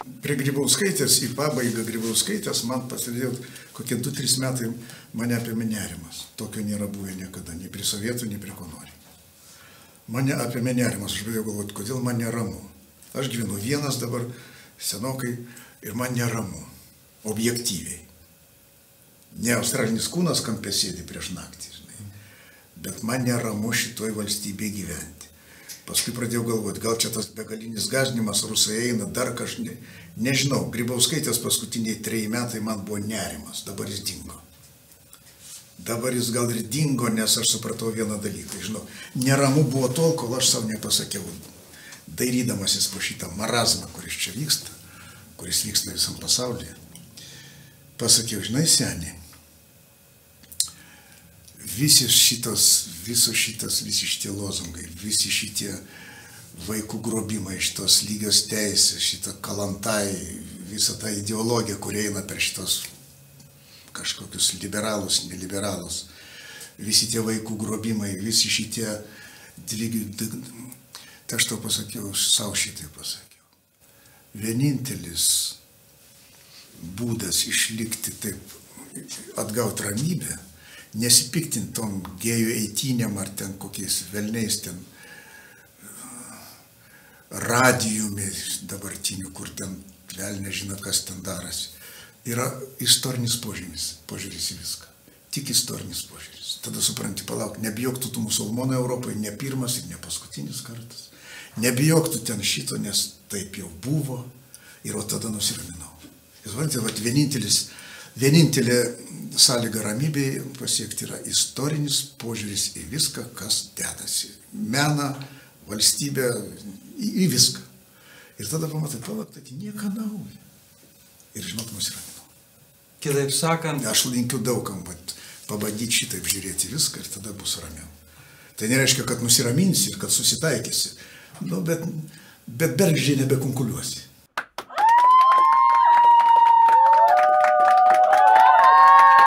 Prie Grybauskaitės į pabaigą Grybauskaitės man pasidėjo kokie 2-3 metai mane apėmė nerimas. Tokio nėra buvę niekada, nei prie sovietų, nei prie ko nori. Mane apėmė nerimas, aš pradėjau galvoti, kodėl man neramu. Aš gyvenu vienas dabar senokai ir man neramu, objektyviai. Ne australinis kūnas kampė sėdi prieš naktį, žinai, bet man neramu šitoj valstybėje gyventi. Paskui pradėjau galvoti, gal čia tas begalinis gazdinimas, rusai eina, dar kažkaip, ne, nežinau, Grybauskaitės paskutiniai treji metai man buvo nerimas, dabar jis dingo. Dabar jis gal ir dingo, nes aš supratau vieną dalyką, žinau, neramu buvo tol, kol aš savo nepasakiau, dairydamasis po šitą marazmą, kuris čia vyksta, kuris vyksta visam pasaulyje. Pasakiau, žinai, seniai, visi šitas, visos šitas, visi šitie lozungai, visi šitie vaikų grobimai, šitos lygios teisės, šitą kalantai, visą tą ideologiją, kurie eina per šitos kažkokius liberalus, neliberalus, visi tie vaikų grobimai, visi šitie dvigi, tai aš tau pasakiau, aš savo šitai pasakiau. Vienintelis būdas išlikti taip, atgauti ramybę, nesipiktinti tom gėjų eitynėm ar ten kokiais velniais ten radijumi dabartiniu, kur ten vėl nežino, kas ten darosi. Yra istorinis požiūris, požiūris į viską. Tik istorinis požiūris. Tada supranti, palauk, nebijok tu tų musulmonų Europoje, ne pirmas ir ne paskutinis kartas. Nebijok tu ten šito, nes taip jau buvo. Ir o tada nusiraminau. Jūs suprantate, vat vienintelis, vienintelė sąlyga ramybėje pasiekti yra istorinis požiūris į viską, kas dedasi. Meną, valstybę, į, į viską. Ir tada pamatai, palauk, tai nieko naujo. Ir žinot, nusiraminau. Kitaip sakant, Aš linkiu daugam, bet pabandyti šitaip žiūrėti viską ir tada bus ramiau. Tai nereiškia, kad nusiraminsi ir kad susitaikysi. Nu, bet, bet bergžiai nebekonkuliuosi.